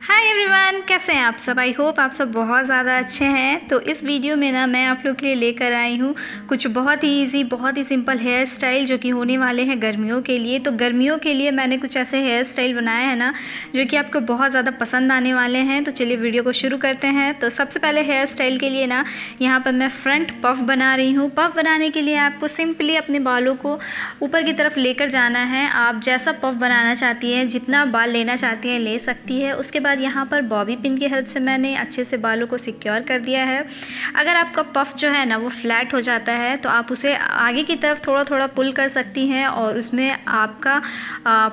Hi everyone कैसे हैं आप सब? आई होप आप सब बहुत ज़्यादा अच्छे हैं। तो इस वीडियो में ना मैं आप लोग के लिए लेकर आई हूँ कुछ बहुत ही इजी बहुत ही सिंपल हेयर स्टाइल जो कि होने वाले हैं गर्मियों के लिए। तो गर्मियों के लिए मैंने कुछ ऐसे हेयर स्टाइल बनाए हैं ना, जो कि आपको बहुत ज़्यादा पसंद आने वाले हैं। तो चलिए वीडियो को शुरू करते हैं। तो सबसे पहले हेयर स्टाइल के लिए ना, यहाँ पर मैं फ्रंट पफ बना रही हूँ। पफ बनाने के लिए आपको सिंपली अपने बालों को ऊपर की तरफ़ लेकर जाना है। आप जैसा पफ बनाना चाहती हैं, जितना बाल लेना चाहती हैं, ले सकती है। उसके बाद यहाँ पर बॉबी पिन की हेल्प से मैंने अच्छे से बालों को सिक्योर कर दिया है। अगर आपका पफ जो है ना वो फ्लैट हो जाता है तो आप उसे आगे की तरफ़ थोड़ा थोड़ा पुल कर सकती हैं और उसमें आपका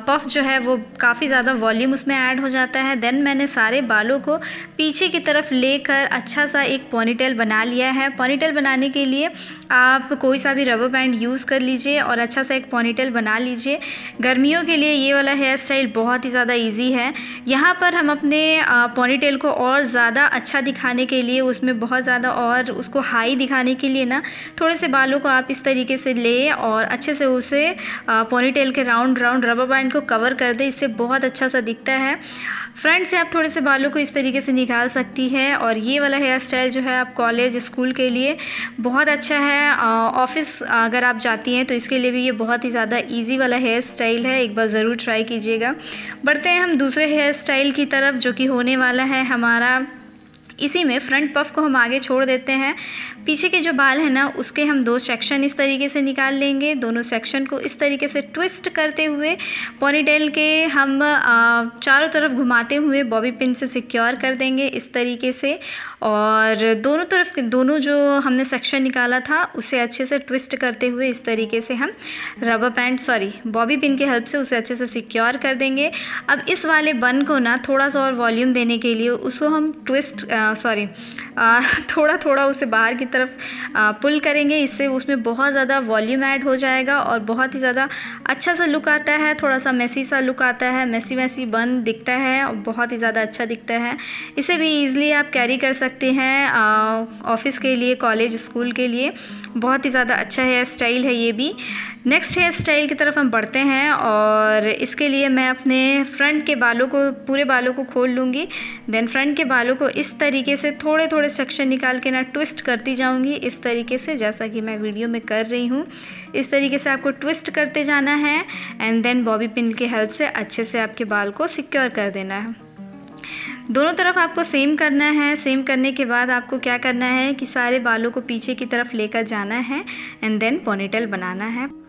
पफ जो है वो काफ़ी ज़्यादा वॉल्यूम उसमें ऐड हो जाता है। देन मैंने सारे बालों को पीछे की तरफ़ लेकर अच्छा सा एक पोनीटेल बना लिया है। पोनीटेल बनाने के लिए आप कोई सा भी रबर बैंड यूज़ कर लीजिए और अच्छा सा एक पोनीटेल बना लीजिए। गर्मियों के लिए ये वाला हेयर स्टाइल बहुत ही ज़्यादा ईजी है। यहाँ पर हम अपने पोनीटेल को और ज़्यादा अच्छा दिखाने के लिए, उसमें बहुत ज़्यादा और उसको हाई दिखाने के लिए ना, थोड़े से बालों को आप इस तरीके से ले और अच्छे से उसे पोनीटेल के राउंड राउंड रबर बैंड को कवर कर दे, इससे बहुत अच्छा सा दिखता है। फ्रंट से आप थोड़े से बालों को इस तरीके से निकाल सकती है और ये वाला हेयर स्टाइल जो है आप कॉलेज स्कूल के लिए बहुत अच्छा है। ऑफ़िस अगर आप जाती हैं तो इसके लिए भी ये बहुत ही ज़्यादा ईजी वाला हेयर स्टाइल है। एक बार ज़रूर ट्राई कीजिएगा। बढ़ते हैं हम दूसरे हेयर स्टाइल की तरफ़ जो कि होने वाला है हमारा इसी में फ्रंट पफ को हम आगे छोड़ देते हैं। पीछे के जो बाल हैं ना, उसके हम दो सेक्शन इस तरीके से निकाल लेंगे। दोनों सेक्शन को इस तरीके से ट्विस्ट करते हुए पोनीटेल के हम चारों तरफ़ घुमाते हुए बॉबी पिन से सिक्योर कर देंगे इस तरीके से। और दोनों तरफ़ के, दोनों जो हमने सेक्शन निकाला था, उसे अच्छे से ट्विस्ट करते हुए इस तरीके से हम rubber band sorry bobby pin की हेल्प से उसे अच्छे से सिक्योर कर देंगे। अब इस वाले बन को ना थोड़ा सा और वॉल्यूम देने के लिए उसको हम ट्विस्ट सॉरी थोड़ा थोड़ा उसे बाहर की तरफ़ पुल करेंगे। इससे उसमें बहुत ज़्यादा वॉल्यूम ऐड हो जाएगा और बहुत ही ज़्यादा अच्छा सा लुक आता है। थोड़ा सा मैसी सा लुक आता है। मैसी मैसी बन दिखता है और बहुत ही ज़्यादा अच्छा दिखता है। इसे भी ईज़िली आप कैरी कर सकते हैं ऑफ़िस के लिए कॉलेज स्कूल के लिए। बहुत ही ज़्यादा अच्छा हेयर स्टाइल है ये भी। नेक्स्ट हेयर स्टाइल की तरफ़ हम बढ़ते हैं और इसके लिए मैं अपने फ्रंट के बालों को, पूरे बालों को खोल लूँगी। देन फ्रंट के बालों को इस तरीके से थोड़े थोड़े सेक्शन निकाल के ना ट्विस्ट करती जाऊँगी। इस तरीके से जैसा कि मैं वीडियो में कर रही हूँ। इस तरीके से आपको ट्विस्ट करते जाना है एंड देन बॉबी पिन की हेल्प से अच्छे से आपके बाल को सिक्योर कर देना है। दोनों तरफ़ आपको सेम करना है। सेम करने के बाद आपको क्या करना है कि सारे बालों को पीछे की तरफ़ लेकर जाना है एंड देन पोनीटेल बनाना है।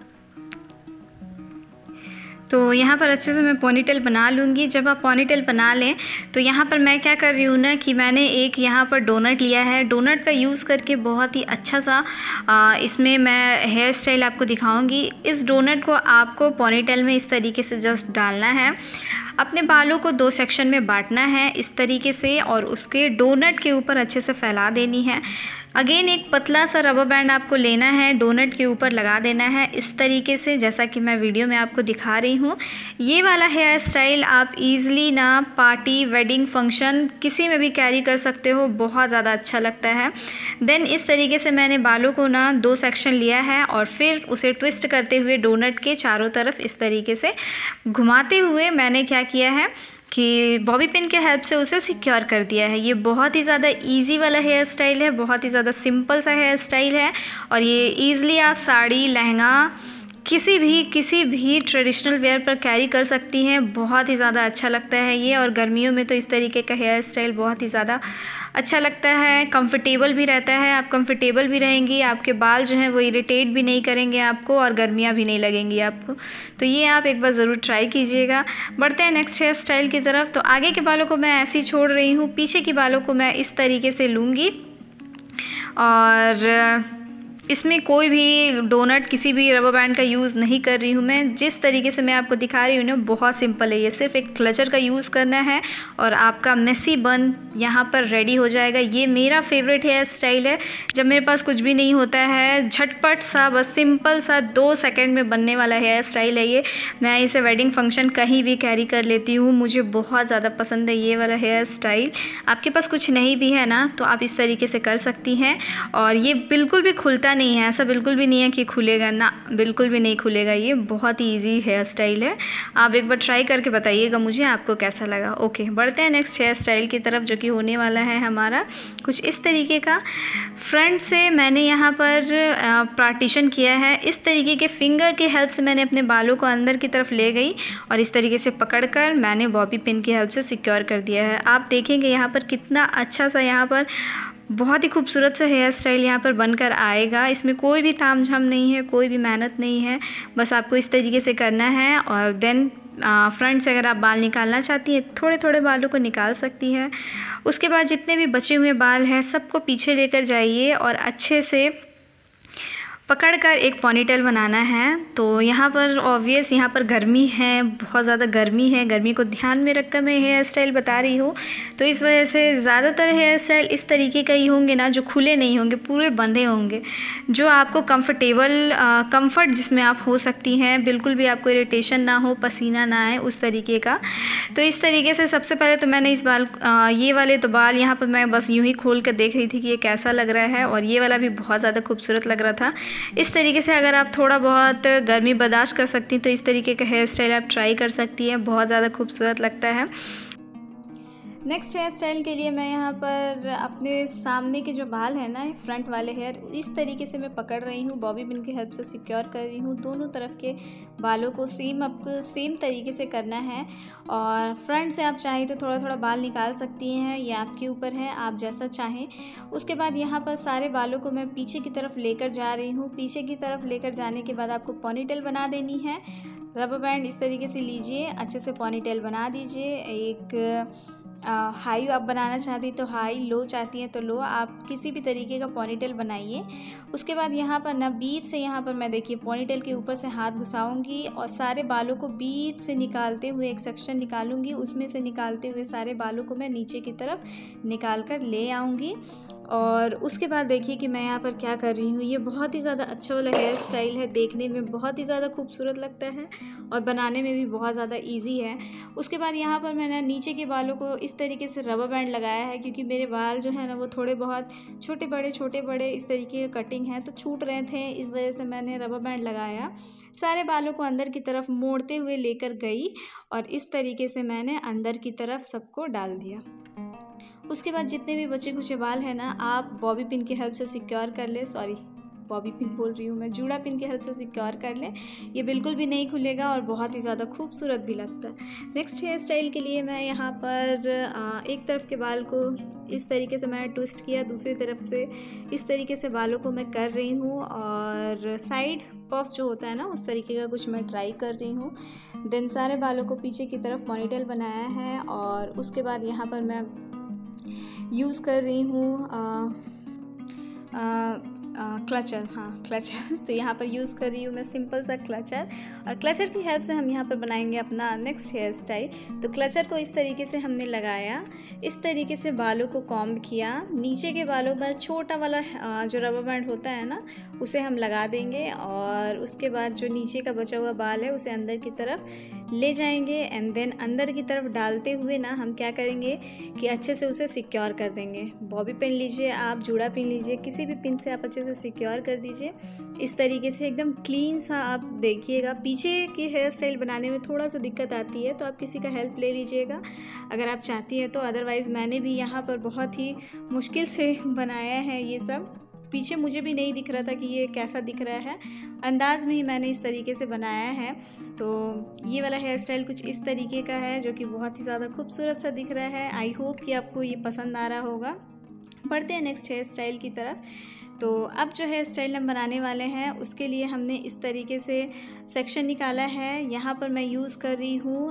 तो यहाँ पर अच्छे से मैं पोनीटेल बना लूँगी। जब आप पोनीटेल बना लें तो यहाँ पर मैं क्या कर रही हूँ ना कि मैंने एक यहाँ पर डोनट लिया है। डोनट का यूज़ करके बहुत ही अच्छा सा आ, इसमें मैं हेयर स्टाइल आपको दिखाऊँगी। इस डोनट को आपको पोनीटेल में इस तरीके से जस्ट डालना है। अपने बालों को दो सेक्शन में बांटना है इस तरीके से और उसके डोनट के ऊपर अच्छे से फैला देनी है। अगेन एक पतला सा रबर बैंड आपको लेना है डोनट के ऊपर लगा देना है। इस तरीके से, जैसा कि मैं वीडियो में आपको दिखा रही हूँ। ये वाला हेयर स्टाइल आप इजीली ना पार्टी वेडिंग फ़ंक्शन किसी में भी कैरी कर सकते हो। बहुत ज़्यादा अच्छा लगता है। देन इस तरीके से मैंने बालों को ना दो सेक्शन लिया है और फिर उसे ट्विस्ट करते हुए डोनट के चारों तरफ़ इस तरीके से घुमाते हुए मैंने क्या किया है कि बॉबी पिन के हेल्प से उसे सिक्योर कर दिया है। ये बहुत ही ज़्यादा इजी वाला हेयर स्टाइल है, बहुत ही ज़्यादा सिंपल सा हेयर स्टाइल है और ये ईज़िली आप साड़ी, लहंगा किसी भी किसी भी ट्रेडिशनल वेयर पर कैरी कर सकती हैं। बहुत ही ज़्यादा अच्छा लगता है ये और गर्मियों में तो इस तरीके का हेयर स्टाइल बहुत ही ज़्यादा अच्छा लगता है। कंफर्टेबल भी रहता है, आप कंफर्टेबल भी रहेंगी, आपके बाल जो हैं वो इरिटेट भी नहीं करेंगे आपको और गर्मियाँ भी नहीं लगेंगी आपको। तो ये आप एक बार ज़रूर ट्राई कीजिएगा। बढ़ते हैं नेक्स्ट हेयर स्टाइल की तरफ़। तो आगे के बालों को मैं ऐसे ही छोड़ रही हूँ, पीछे के बालों को मैं इस तरीके से लूँगी और इसमें कोई भी डोनट, किसी भी रबर बैंड का यूज़ नहीं कर रही हूँ मैं। जिस तरीके से मैं आपको दिखा रही हूँ ना, बहुत सिंपल है ये। सिर्फ़ एक क्लचर का यूज़ करना है और आपका मेसी बन यहाँ पर रेडी हो जाएगा। ये मेरा फेवरेट हेयर स्टाइल है। जब मेरे पास कुछ भी नहीं होता है, झटपट सा, बस सिंपल सा दो सेकेंड में बनने वाला हेयर स्टाइल है ये। मैं इसे वेडिंग फ़ंक्शन कहीं भी कैरी कर लेती हूँ। मुझे बहुत ज़्यादा पसंद है ये वाला हेयर स्टाइल। आपके पास कुछ नहीं भी है ना तो आप इस तरीके से कर सकती हैं। और ये बिल्कुल भी खुलता नहीं है, ऐसा बिल्कुल भी नहीं है कि खुलेगा। ना, बिल्कुल भी नहीं खुलेगा। ये बहुत ही ईजी हेयर स्टाइल है। आप एक बार ट्राई करके बताइएगा मुझे, आपको कैसा लगा। ओके बढ़ते हैं नेक्स्ट हेयर स्टाइल की तरफ़, जो कि होने वाला है हमारा कुछ इस तरीके का। फ्रंट से मैंने यहाँ पर पार्टीशन किया है। इस तरीके के फिंगर की हेल्प से मैंने अपने बालों को अंदर की तरफ़ ले गई और इस तरीके से पकड़ कर मैंने बॉबी पिन की हेल्प से सिक्योर कर दिया है। आप देखेंगे यहाँ पर कितना अच्छा सा यहाँ पर बहुत ही खूबसूरत सा हेयर स्टाइल यहाँ पर बनकर आएगा। इसमें कोई भी ताम झाम नहीं है, कोई भी मेहनत नहीं है। बस आपको इस तरीके से करना है और देन फ्रंट से अगर आप बाल निकालना चाहती हैं थोड़े थोड़े बालों को निकाल सकती हैं। उसके बाद जितने भी बचे हुए बाल हैं, सबको पीछे लेकर जाइए और अच्छे से पकड़कर एक पोनीटेल बनाना है। तो यहाँ पर ऑब्वियस यहाँ पर गर्मी है बहुत ज़्यादा गर्मी है। गर्मी को ध्यान में रखकर मैं हेयर स्टाइल बता रही हूँ। तो इस वजह से ज़्यादातर हेयर स्टाइल इस तरीके का ही होंगे ना जो खुले नहीं होंगे पूरे बंधे होंगे जो आपको कंफर्टेबल कंफर्ट जिसमें आप हो सकती हैं। बिल्कुल भी आपको इरीटेशन ना हो पसीना ना आए उस तरीके का। तो इस तरीके से सबसे पहले तो मैंने इस बाल आ, ये वाले तो बाल यहाँ पर मैं बस यूँ ही खोल कर देख रही थी कि ये कैसा लग रहा है। और ये वाला भी बहुत ज़्यादा खूबसूरत लग रहा था। इस तरीके से अगर आप थोड़ा बहुत गर्मी बर्दाश्त कर सकती हैं तो इस तरीके का हेयर स्टाइल आप ट्राई कर सकती हैं। बहुत ज़्यादा खूबसूरत लगता है। नेक्स्ट हेयर स्टाइल के लिए मैं यहाँ पर अपने सामने के जो बाल हैं ना फ्रंट वाले हेयर इस तरीके से मैं पकड़ रही हूँ। बॉबी बिन की हेल्प से सिक्योर कर रही हूँ। दोनों तरफ़ के बालों को सेम आपको सेम तरीके से करना है। और फ्रंट से आप चाहें तो थोड़ा थोड़ा बाल निकाल सकती हैं, ये आपके ऊपर है, आप जैसा चाहें। उसके बाद यहाँ पर सारे बालों को मैं पीछे की तरफ़ लेकर जा रही हूँ। पीछे की तरफ़ लेकर जाने के बाद आपको पॉनीटेल बना देनी है। रबर बैंड इस तरीके से लीजिए, अच्छे से पॉनीटेल बना दीजिए। एक हाई आप बनाना चाहती हैं तो हाई, लो चाहती हैं तो लो। आप किसी भी तरीके का पोनीटेल बनाइए। उसके बाद यहाँ पर ना बीच से यहाँ पर मैं देखिए पोनीटेल के ऊपर से हाथ घुसाऊँगी और सारे बालों को बीच से निकालते हुए एक सेक्शन निकालूँगी। उसमें से निकालते हुए सारे बालों को मैं नीचे की तरफ़ निकाल कर ले आऊँगी। और उसके बाद देखिए कि मैं यहाँ पर क्या कर रही हूँ। ये बहुत ही ज़्यादा अच्छा वाला हेयर स्टाइल है, देखने में बहुत ही ज़्यादा खूबसूरत लगता है और बनाने में भी बहुत ज़्यादा ईजी है। उसके बाद यहाँ पर मैंने नीचे के बालों को इस तरीके से रबर बैंड लगाया है क्योंकि मेरे बाल जो है ना, वो थोड़े बहुत छोटे बड़े छोटे बड़े इस तरीके का कटिंग है तो छूट रहे थे, इस वजह से मैंने रबर बैंड लगाया। सारे बालों को अंदर की तरफ़ मोड़ते हुए लेकर गई और इस तरीके से मैंने अंदर की तरफ़ सबको डाल दिया। उसके बाद जितने भी बचे कुचे बाल हैं ना, आप बॉबी पिन की हेल्प से सिक्योर कर ले। सॉरी बॉबी पिन बोल रही हूँ मैं। जूड़ा पिन की हेल्प से सिक्योर कर लें। ये बिल्कुल भी नहीं खुलेगा और बहुत ही ज़्यादा खूबसूरत भी लगता है। नेक्स्ट हेयर स्टाइल के लिए मैं यहाँ पर एक तरफ़ के बाल को इस तरीके से मैंने ट्विस्ट किया, दूसरी तरफ़ से इस तरीके से बालों को मैं कर रही हूँ और साइड पफ जो होता है ना, उस तरीके का कुछ मैं ट्राई कर रही हूँ। देन सारे बालों को पीछे की तरफ़ मॉनिटल बनाया है और उसके बाद यहाँ पर मैं यूज़ कर रही हूँ क्लचर हाँ क्लचर तो यहाँ पर यूज़ कर रही हूँ मैं सिंपल सा क्लचर और क्लचर की हेल्प से हम यहाँ पर बनाएँगे अपना नेक्स्ट हेयर स्टाइल तो क्लचर को इस तरीके से हमने लगाया. इस तरीके से बालों को कॉम्ब किया. नीचे के बालों पर छोटा वाला जो रबर बैंड होता है ना, उसे हम लगा देंगे. और उसके बाद जो नीचे का बचा हुआ बाल है, उसे अंदर की तरफ़ ले जाएँगे एंड देन अंदर की तरफ़ डालते हुए ना हम क्या करेंगे कि अच्छे से उसे सिक्योर कर देंगे। बॉबी पिन लीजिए आप, जूड़ा पिन लीजिए, किसी भी पिन से आप अच्छे से सिक्योर कर दीजिए। इस तरीके से एकदम क्लीन सा आप देखिएगा। पीछे की हेयर स्टाइल बनाने में थोड़ा सा दिक्कत आती है तो आप किसी का हेल्प ले लीजिएगा। अगर आप चाहती हैं तो अदरवाइज़ मैंने भी यहाँ पर बहुत ही मुश्किल से बनाया है ये सब। पीछे मुझे भी नहीं दिख रहा था कि ये कैसा दिख रहा है। अंदाज में ही मैंने इस तरीके से बनाया है। तो ये वाला हेयर स्टाइल कुछ इस तरीके का है जो कि बहुत ही ज़्यादा खूबसूरत सा दिख रहा है। आई होप कि आपको ये पसंद आ रहा होगा। बढ़ते हैं नेक्स्ट हेयर स्टाइल की तरफ़। तो अब जो हेयर स्टाइल हम बनाने वाले हैं, उसके लिए हमने इस तरीके से सेक्शन निकाला है। यहाँ पर मैं यूज़ कर रही हूँ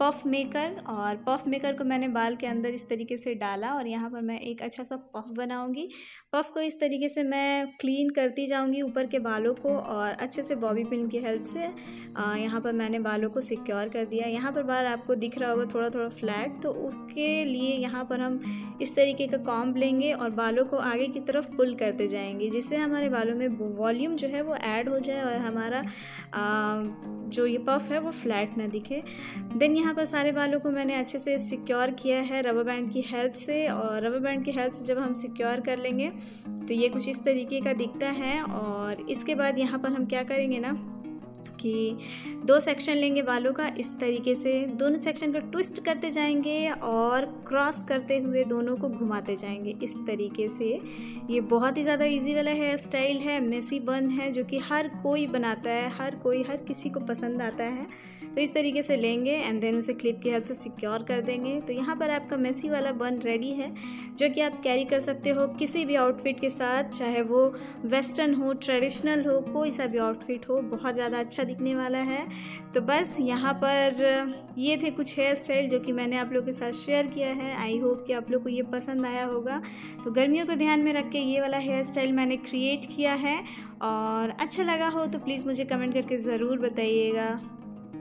पफ मेकर और पफ मेकर को मैंने बाल के अंदर इस तरीके से डाला और यहाँ पर मैं एक अच्छा सा पफ बनाऊँगी। पफ को इस तरीके से मैं क्लीन करती जाऊँगी ऊपर के बालों को और अच्छे से बॉबी पिन की हेल्प से। यहाँ पर मैंने बालों को सिक्योर कर दिया। यहाँ पर बाल आपको दिख रहा होगा थोड़ा थोड़ा फ्लैट तो उसके लिए यहाँ पर हम इस तरीके का कॉम्ब लेंगे और बालों को आगे की तरफ़ पुल करते जाएँगे, जिससे हमारे बालों में वॉल्यूम जो है वो ऐड हो जाए और हमारा जो ये पफ है वो फ्लैट ना दिखे। देन यहाँ पर सारे बालों को मैंने अच्छे से सिक्योर किया है रबर बैंड की हेल्प से और रबर बैंड की हेल्प से जब हम सिक्योर कर लेंगे तो ये कुछ इस तरीके का दिखता है और इसके बाद यहाँ पर हम क्या करेंगे ना? कि दो सेक्शन लेंगे बालों का, इस तरीके से दोनों सेक्शन को ट्विस्ट करते जाएँगे और क्रॉस करते हुए दोनों को घुमाते जाएँगे। इस तरीके से ये बहुत ही ज़्यादा इजी वाला हेयर स्टाइल है मेसी बन है, जो कि हर कोई बनाता है, हर कोई, हर किसी को पसंद आता है। तो इस तरीके से लेंगे एंड देन उसे क्लिप की हेल्प से सिक्योर कर देंगे। तो यहाँ पर आपका मेसी वाला बन रेडी है, जो कि आप कैरी कर सकते हो किसी भी आउटफिट के साथ, चाहे वो वेस्टर्न हो ट्रेडिशनल हो, कोई सा भी आउटफिट हो, बहुत ज़्यादा अच्छा दिखने वाला है। तो बस यहाँ पर, ये थे कुछ हेयर स्टाइल जो कि मैंने आप लोग के साथ शेयर किया है। आई होप कि आप लोग को ये पसंद आया होगा। तो गर्मियों को ध्यान में रख के ये वाला हेयर स्टाइल मैंने क्रिएट किया है और अच्छा लगा हो तो प्लीज़ मुझे कमेंट करके ज़रूर बताइएगा।